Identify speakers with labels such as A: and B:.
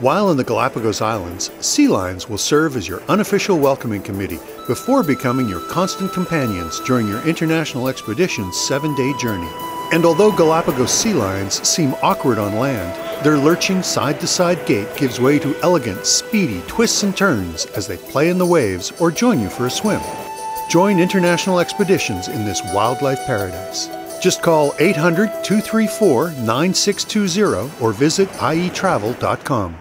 A: While in the Galapagos Islands, Sea Lions will serve as your unofficial welcoming committee before becoming your constant companions during your international expedition's seven day journey. And although Galapagos sea lions seem awkward on land, their lurching side to side gait gives way to elegant, speedy twists and turns as they play in the waves or join you for a swim. Join international expeditions in this wildlife paradise. Just call 800 234 9620 or visit ietravel.com.